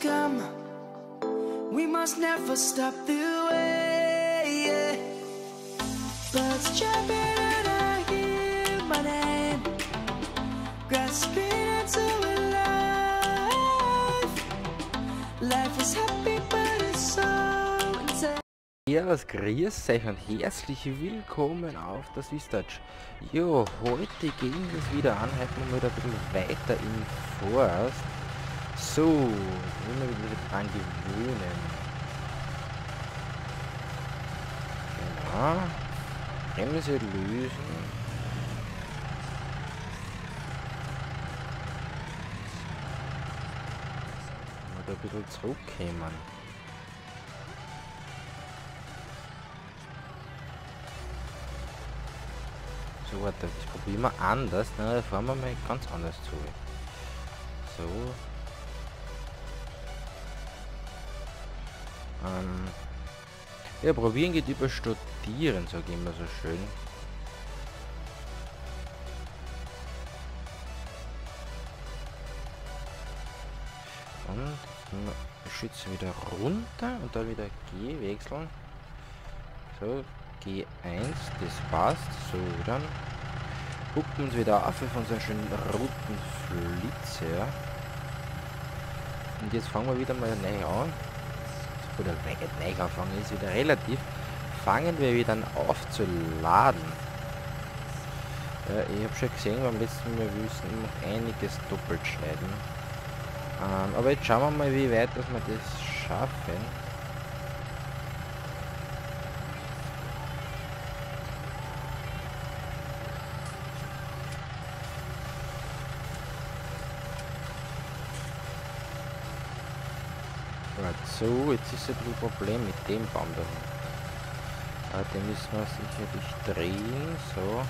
come. We must never stop the way. Yeah. Birds jumping and I hear my name, grasping into a life. Life is happy, but it's so. Ja, was grüß euch und herzlich willkommen auf das Vistage. Jo, heute ging es wieder an, heute mal wieder ein bisschen weiter im Forst. So, wir wieder dran gewöhnen. Genau. Bremse lösen. Oder ein bisschen zurückkommen. So, warte, das probieren wir anders. Na, da fahren wir mal ganz anders zu. So. Ähm. Ja, probieren geht über studieren, sage ich immer so schön. Und schützen wieder runter und dann wieder G wechseln. So, G1, das passt. So, dann gucken wir uns wieder auf von so schönen roten Flitz her. Und jetzt fangen wir wieder mal neu an. Oder nicht neu anfangen, ist wieder relativ. Fangen wir wieder an auf zu laden. Ja, ich habe schon gesehen, beim letzten Mal wir müssen noch einiges doppelt schneiden. Ähm, aber jetzt schauen wir mal, wie weit dass wir das schaffen. So, jetzt ist ein Problem mit dem Baum da. Ah, den müssen wir sicherlich drehen, so.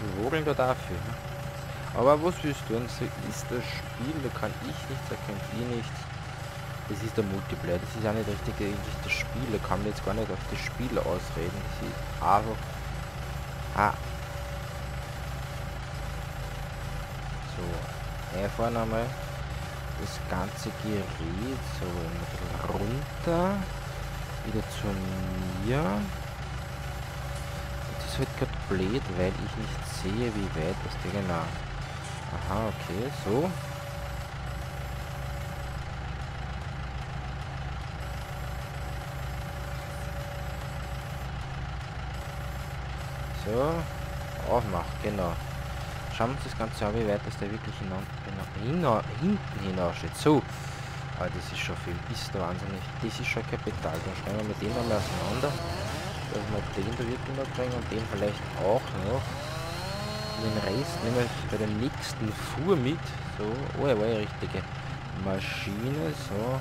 Wir wogeln da dafür. ne? Aber was willst du? denn? So ist das Spiel, da kann ich nichts, da könnt ihr nichts. Das ist der Multiplayer, das ist auch nicht richtig eigentlich das Spiel, da kann man jetzt gar nicht auf das Spiel ausreden. Das ist einfach... Ah. So, einfahren einmal das ganze Gerät so runter, wieder zu mir. Das ist halt gerade blöd, weil ich nicht sehe, wie weit das der genau. Aha, okay, so. So, aufmacht, genau. Schauen wir uns das Ganze an, wie weit das da wirklich hinan, hinan, hinten hinaussteht. So, aber das ist schon viel, ist da wahnsinnig. Das ist schon Kapital. Dann schneiden wir mit dem einmal auseinander, dass wir den da wirklich noch kriegen und den vielleicht auch noch. Den Rest nehmen wir bei der nächsten Fuhr mit. So, oh, er war ja richtige Maschine, so.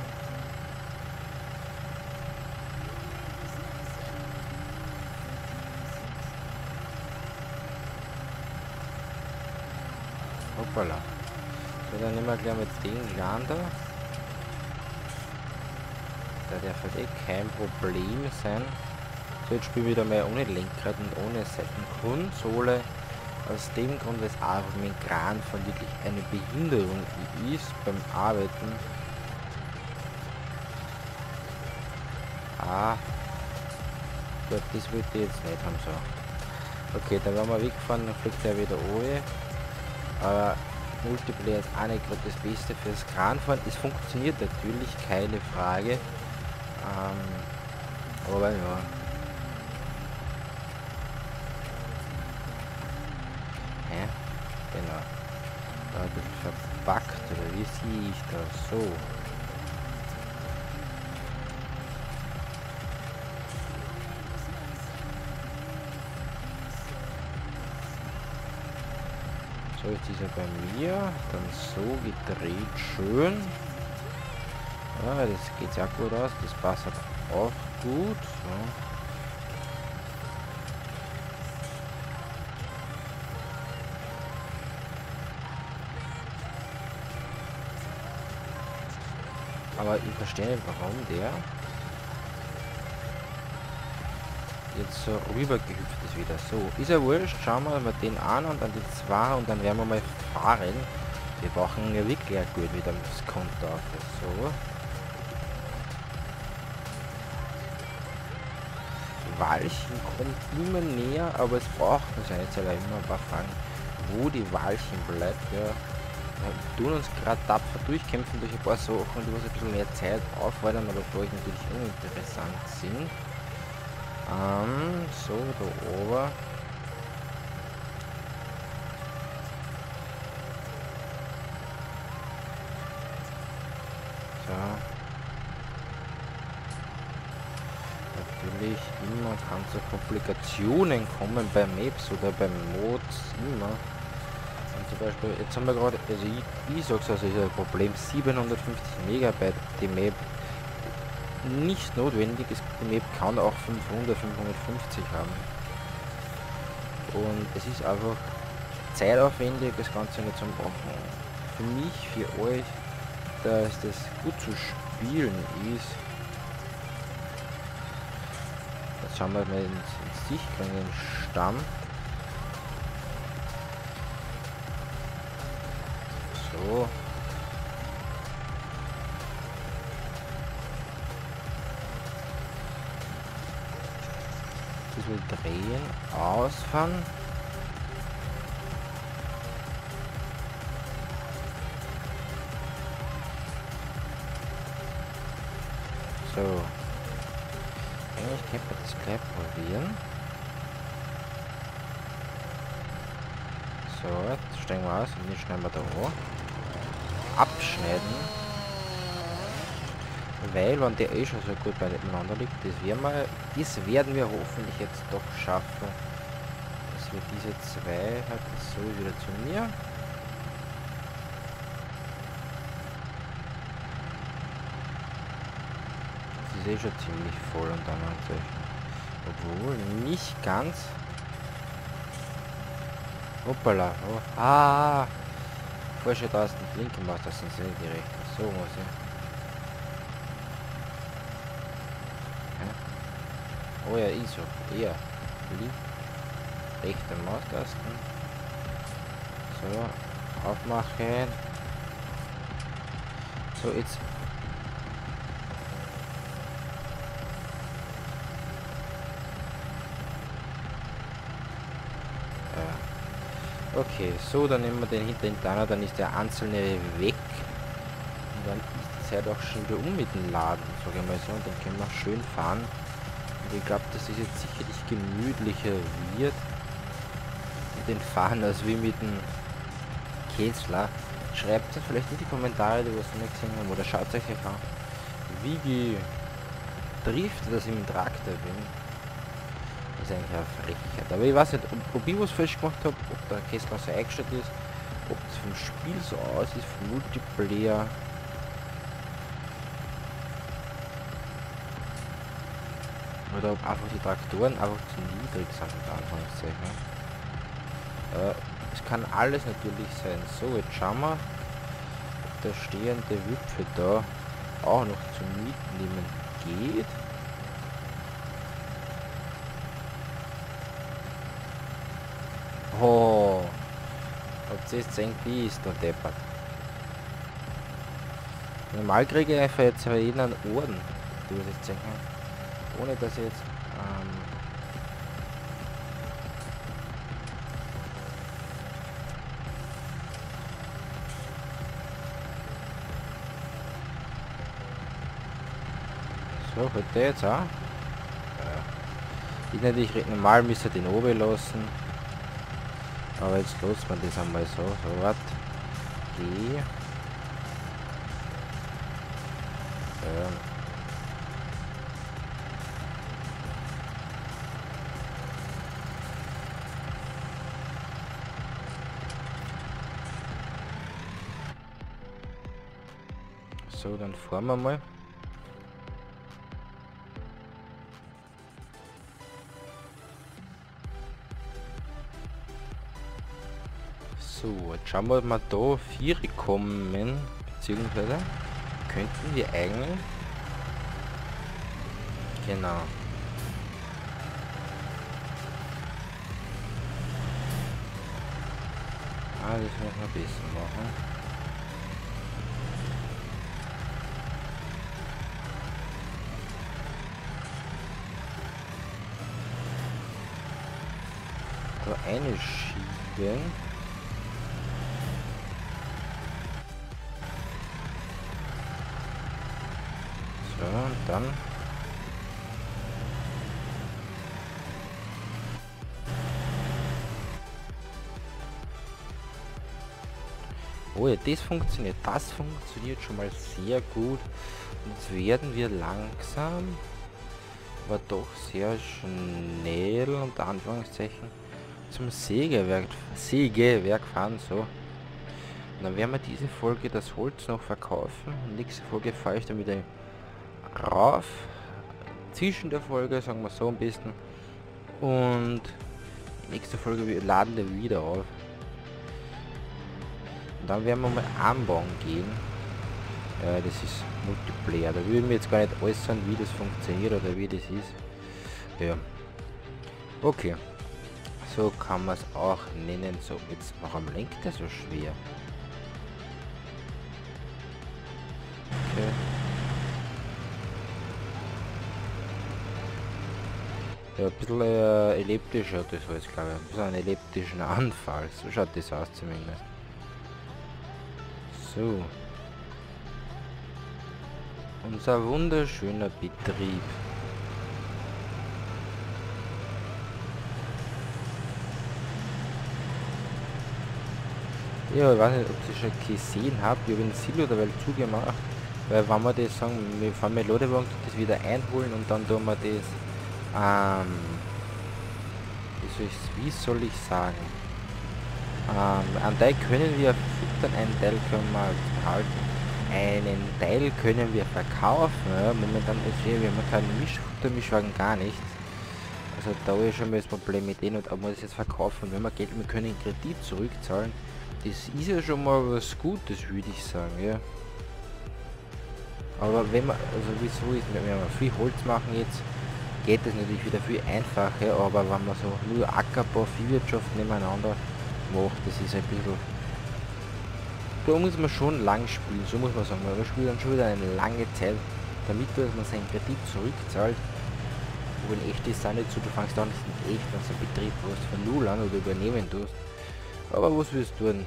Hoppala. So, dann nehmen wir gleich mit den Lander. Da darf halt eh kein Problem sein. So, jetzt spielen wir wieder mal ohne Lenkrad und ohne Seitenkonsole. Aus dem Grund, einfach mit dem Kran von wirklich eine Behinderung ist beim Arbeiten. Ah. Gut, das wollte ich jetzt nicht haben so. Okay, dann werden wir wegfahren, dann fliegt er wieder oben. Aber Multiplayer ist auch nicht gerade das Beste fürs Kranfahren. Es funktioniert natürlich, keine Frage. Ähm, aber ja. Hä? Genau. Da ein bisschen verpackt, oder wie sehe ich das? So. Ist er bei mir. Dann so gedreht. Schön. Ja, das geht sehr gut aus. Das passt auch gut. So. Aber ich verstehe nicht, warum der jetzt so rüber gehüpft ist wieder. So, ist ja wurscht. Schauen wir mal den an und dann die zwei und dann werden wir mal fahren. Wir brauchen ja wirklich gut wieder das Konto auf. So. Walchen kommt immer näher, aber es braucht wahrscheinlich selber immer ein paar Fragen, wo die Walchen bleibt. Ja. Wir tun uns gerade tapfer durchkämpfen durch ein paar Sachen, die was ein bisschen mehr Zeit auffordern, aber für euch natürlich uninteressant sind. Ähm, so, da oben. Natürlich immer kann zu Komplikationen kommen bei Maps oder bei Mods immer. Und zum Beispiel, jetzt haben wir gerade, also ich, ich sag's also, ist ein Problem 750 Megabyte die Map nicht notwendig. Die Map kann auch 500, 550 haben. Und es ist einfach zeitaufwendig, das Ganze nicht zu machen. Für mich, für euch, dass das gut zu spielen ist. Jetzt schauen wir mal ins, ins sicheren Stamm. So. bisschen drehen, ausfahren. So. Eigentlich könnte das gleich probieren. So, jetzt steigen wir aus und jetzt schneiden wir da hoch. Abschneiden. Weil, wenn der eh schon so gut beieinander liegt, das werden wir, das werden wir hoffentlich jetzt doch schaffen. Dass wir diese zwei halt so wieder zu mir. Das ist eh schon ziemlich voll und dann Obwohl, nicht ganz. Hoppala. Oh. Ah! Falsche Tasten, linke Maustasten sind die rechte. So muss ich. Oh ja, ISO. Eher. Lieb. Rechte Maustasten. So. Aufmachen. So, jetzt. Ja. Okay, so, dann nehmen wir den hinter Tanner, dann ist der einzelne weg. Und dann ist die Zeit auch schon wieder um mit dem Laden, sage ich mal so. Und dann können wir schön fahren. Und ich glaube, dass es jetzt sicherlich gemütlicher wird den Fahren als wie mit dem Kesler. Schreibt es vielleicht in die Kommentare, die was nicht gesehen haben, oder schaut euch an, wie trifft, dass ich im Traktor bin. Das ist eigentlich eine Frechheit. Aber ich weiß nicht, ob, ob ich was falsch gemacht habe, ob der Kessler so eingestellt ist, ob es vom Spiel so aus ist, vom Multiplayer. Oder ob einfach die Traktoren einfach zu niedrig sind, unter Anführungszeichen. Äh, es kann alles natürlich sein. So, jetzt schauen wir, ob der stehende Wipfel da auch noch zum Mitnehmen geht. Oh, habt ihr jetzt gesehen, wie ist der Deppert? Normal kriege ich einfach jetzt jeden einen Orden. Du jetzt sehen ohne dass jetzt ähm, So, wird der jetzt auch? Ja. Ich natürlich normal müsste den oben lassen. Aber jetzt los man das einmal so. So was. Geh. Ähm. So, dann fahren wir mal. So, jetzt schauen wir mal da vier kommen. Beziehungsweise könnten wir eigentlich... Genau. Ah, das muss man besser machen. Da eine schieben. Und dann Oh ja, das funktioniert. Das funktioniert schon mal sehr gut. Jetzt werden wir langsam, aber doch sehr schnell, unter Anführungszeichen, zum Sägewerk, Sägewerk fahren. So. Und dann werden wir diese Folge das Holz noch verkaufen. Nächste Folge fahre ich dann wieder rauf. Zwischen der Folge, sagen wir so am besten. Und nächste Folge wir laden wir wieder auf. Und dann werden wir mal anbauen gehen. Ja, das ist Multiplayer. Da würden wir jetzt gar nicht äußern, wie das funktioniert oder wie das ist. Ja. Okay. So kann man es auch nennen. So, jetzt warum lenkt er so schwer? Ja, ein bisschen äh, elliptisch hat das alles, glaube ich. Ein bisschen einen elliptischen Anfall. So schaut das aus zumindest. So. Unser wunderschöner Betrieb. Ja, ich weiß nicht, ob ihr schon gesehen habt, ich habe den Silo der Welt zugemacht. Weil wenn wir das sagen, wir fahren mit Ladewagen das wieder einholen und dann tun wir das, ähm, wie soll ich, wie soll ich sagen? Ähm, einen Teil können wir füttern, einen Teil können wir behalten. Einen Teil können wir verkaufen. Momentan ist hier, wir haben keinen Mischfuttermischwagen, gar nichts. Also da ist schon mal das Problem mit denen und wir das jetzt verkaufen. Wenn wir Geld, wir können Kredit zurückzahlen. Das ist ja schon mal was Gutes, würde ich sagen, ja. Aber wenn man, also wieso ist, wenn wir viel Holz machen jetzt, geht es natürlich wieder viel einfacher, aber wenn man so nur Ackerbau, Viehwirtschaft nebeneinander macht, das ist ein bisschen... Da muss man schon lang spielen, so muss man sagen, weil man spielt dann schon wieder eine lange Zeit, damit dass man seinen Kredit zurückzahlt. Wo in echt ist es nicht so, du fängst auch nicht echt an so einen Betrieb, was von null an oder übernehmen tust. Aber was willst du tun?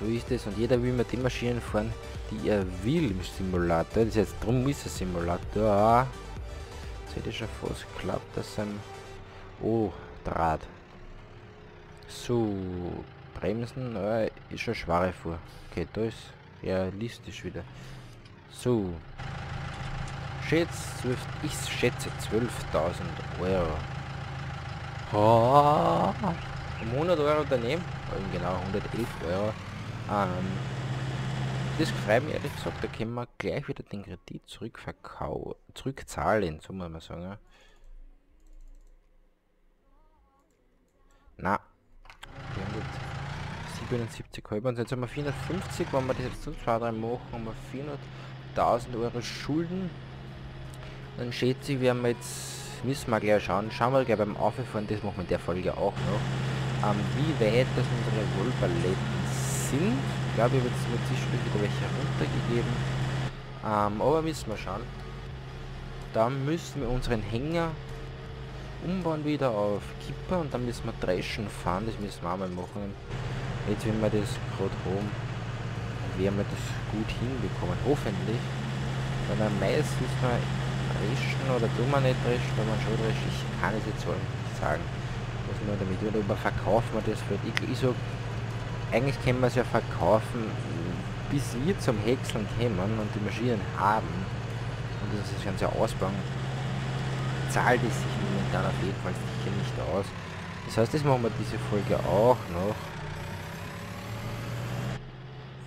So ist es und jeder will mit den Maschinen fahren, die er will im Simulator. Das ist jetzt drum ist ein Simulator. Hätte schon fast geklappt, dass ein Oh, Draht. So, Bremsen äh, ist schon schwere vor. Okay, da ist realistisch wieder. So. Schätz, ich schätze 12.000 Euro. Oh, um 100 Euro daneben, genau 111 Euro. Ähm, das freut mich ehrlich gesagt, da können wir gleich wieder den Kredit zurückverkaufen, zurückzahlen, so muss man sagen. Na, 477 halber, jetzt haben wir 450, wenn wir das jetzt so zwei, drei machen, haben wir 400.000 Euro Schulden. Dann schätze ich, wir jetzt, müssen wir gleich schauen, schauen wir gleich beim Auffahren, das machen wir in der Folge auch noch, ähm, wie weit das unsere Rollpaletten sind. Ich glaube, ich habe jetzt mit zwischendurch wieder welche runtergegeben. Ähm, aber müssen wir schauen. Dann müssen wir unseren Hänger umbauen wieder auf Kipper und dann müssen wir dreschen fahren. Das müssen wir auch mal machen. Jetzt, wenn wir das gerade haben, werden wir das gut hinbekommen. Hoffentlich. Weil am meisten müssen wir dreschen oder tun wir nicht dreschen, wenn man schon dreschen. Ich kann es jetzt nicht sagen. Was wir damit oder verkaufen wir das für ich, ich eigentlich können wir es ja verkaufen, bis wir zum Häckseln kommen und die Maschinen haben und das Ganze ausbauen, zahlt es sich momentan auf jeden Fall sicher nicht aus. Das heißt, das machen wir diese Folge auch noch.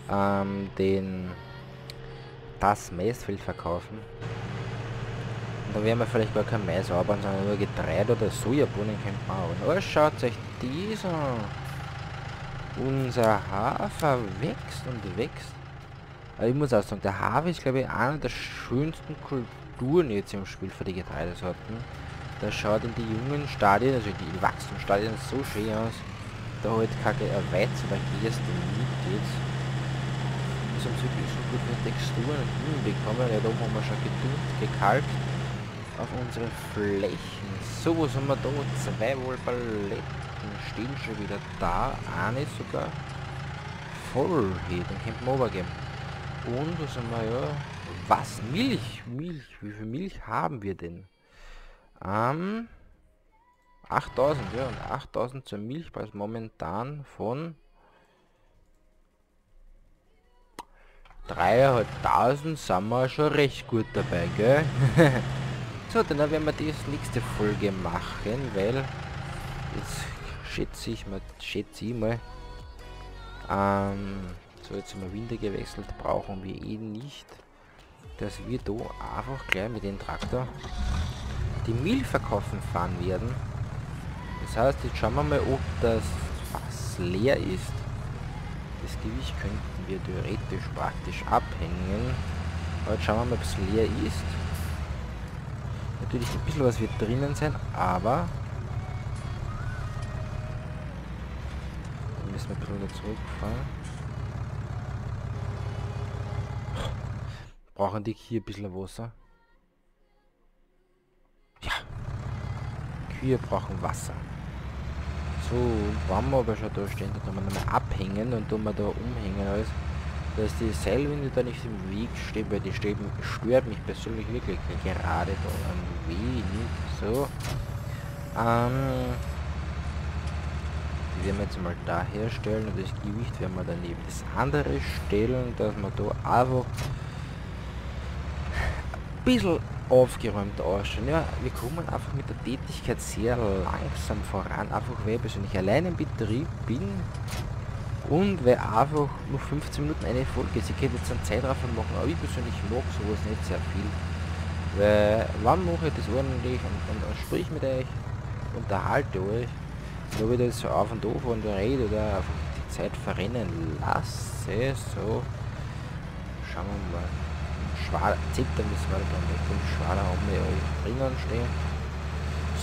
Ähm, den das Maisfeld verkaufen. Und dann werden wir vielleicht gar kein Mais arbeiten, sondern nur Getreide oder Sojabohnen könnte man auch. Aber schaut euch dieser unser Hafer wächst und wächst. Aber ich muss auch sagen, der Hafer ist glaube ich einer der schönsten Kulturen jetzt im Spiel für die Getreidesorten. Das schaut in die jungen Stadien, also die Wachstumsstadien so schön aus. da halt keine Weiz oder Gerste mit jetzt. Das haben sie wirklich so gut mit Texturen hinbekommen. Ja, da haben wir schon gedüngt, gekalkt auf unsere Flächen. So, was haben wir da? Zwei Paletten stehen schon wieder da. Eine sogar voll. Hier, den könnten wir übergeben. Und was haben wir ja? Was? Milch? Milch. Wie viel Milch haben wir denn? Ähm, 8000, ja. Und 8000 zur Milchpreis momentan von 3.500 sind wir schon recht gut dabei, gell? so, dann werden wir die nächste Folge machen, weil jetzt schätze ich mal, schätze ich mal, ähm, so jetzt haben wir Winter gewechselt, brauchen wir eh nicht, dass wir da einfach gleich mit dem Traktor die Milch verkaufen fahren werden. Das heißt, jetzt schauen wir mal, ob das Fass leer ist. Das Gewicht könnten wir theoretisch praktisch abhängen. Aber jetzt schauen wir mal, ob es leer ist. Natürlich ein bisschen was wird drinnen sein, aber bisschen wieder zurückfahren. Brauchen die hier ein bisschen Wasser? Ja. Kühe brauchen Wasser. So, wenn wir aber schon da stehen, dann können wir nochmal abhängen und tun wir da umhängen alles. Dass die Seilwinde da nicht im Weg stehen, weil die stehen, stört mich persönlich wirklich gerade da ein wenig. So. Ähm, werden wir jetzt mal da herstellen und das Gewicht werden wir daneben das andere stellen, dass wir da einfach bisschen aufgeräumt ausschauen. Ja, wir kommen einfach mit der Tätigkeit sehr langsam voran, einfach weil ich persönlich allein im Betrieb bin und weil einfach nur 15 Minuten eine Folge ist. Ich könnte jetzt einen Zeitraffer machen, aber ich persönlich mag sowas nicht sehr viel. Weil, wann mache ich das ordentlich und, und, und sprich mit euch, unterhalte euch, ich das so auf und auf und rede oder einfach die Zeit verrennen lasse, so, schauen wir mal. Schwader, Zepter müssen wir dann mit dem Schwader haben wir drinnen stehen.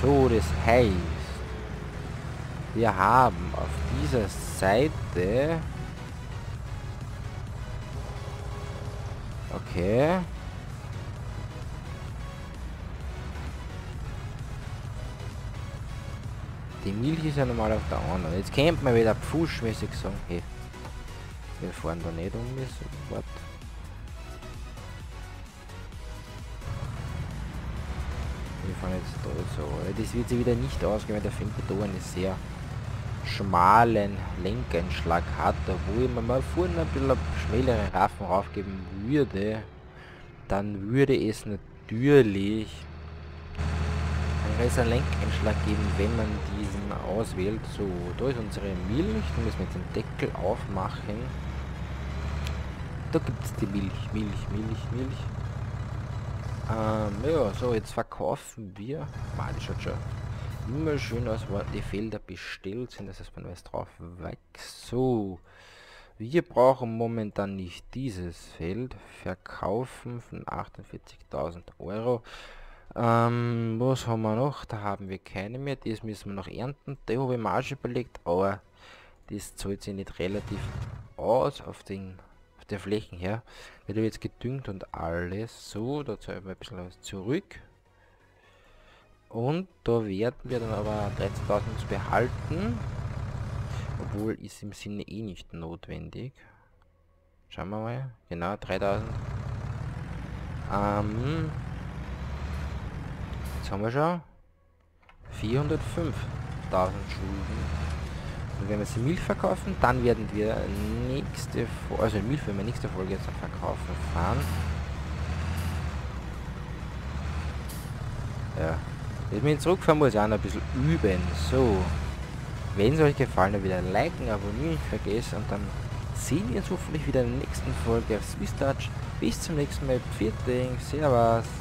So, das heißt, wir haben auf dieser Seite okay Die Milch ist ja normal auf der anderen. Jetzt kennt man wieder pfuschmäßig sagen, hey, wir fahren da nicht um, wir wir fahren jetzt da so. Das wird sie wieder nicht ausgehen, weil der Femketon einen sehr schmalen Lenkeinschlag hat, wo ich mir mal vorne ein bisschen schmälere Raffen raufgeben würde, dann würde es natürlich einen größeren Lenkeinschlag geben, wenn man auswählt. So, da ist unsere Milch, da müssen wir jetzt den Deckel aufmachen. Da gibt es die Milch, Milch, Milch, Milch. Ähm, ja, so, jetzt verkaufen wir. Mal, das schaut schon immer schön aus, wo die Felder bestellt sind. Das heißt, man weiß drauf weg. So, wir brauchen momentan nicht dieses Feld. Verkaufen von 48.000 Euro. Ähm, was haben wir noch? Da haben wir keine mehr. Das müssen wir noch ernten. Da habe ich Marge überlegt, aber das zahlt sich nicht relativ aus auf den der Flächen her. Wird jetzt gedüngt und alles. So, da zeigen wir ein bisschen was zurück. Und da werden wir dann aber 13.000 behalten. Obwohl ist im Sinne eh nicht notwendig. Schauen wir mal. Genau, 3000. Ähm, jetzt haben wir schon 405.000 Schulden. Und wenn wir sie Milch verkaufen, dann werden wir nächste Folge, also Milch werden wir nächste Folge jetzt verkaufen fahren. Ja. Wenn wir zurückfahren muss, ich auch noch ein bisschen üben. So. Wenn es euch gefallen hat, wieder liken, abonnieren, nicht vergessen und dann sehen wir uns hoffentlich wieder in der nächsten Folge auf Swiss Touch. Bis zum nächsten Mal. Pfiat Servus.